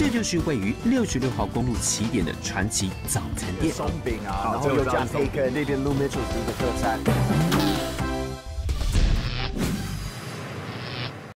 这就是位于六十六号公路起点的传奇早餐店。松饼啊，然后又加 A 克那边路面主厨的特产。